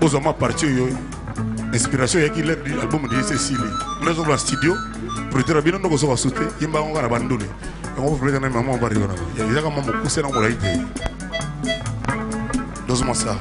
ozwa mwa parti oyo inspiration eyaki led album de yese esili nazongola studio producteur ya bino ndoko ozoka su te yemba yango kaka na bandule yango bopeleka na mama bari wana ezaka mwa mokuse na molai te dozoma sa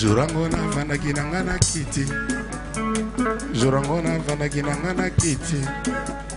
jorango nafandaki na nga na kiti jorango nafandaki na nga na kiti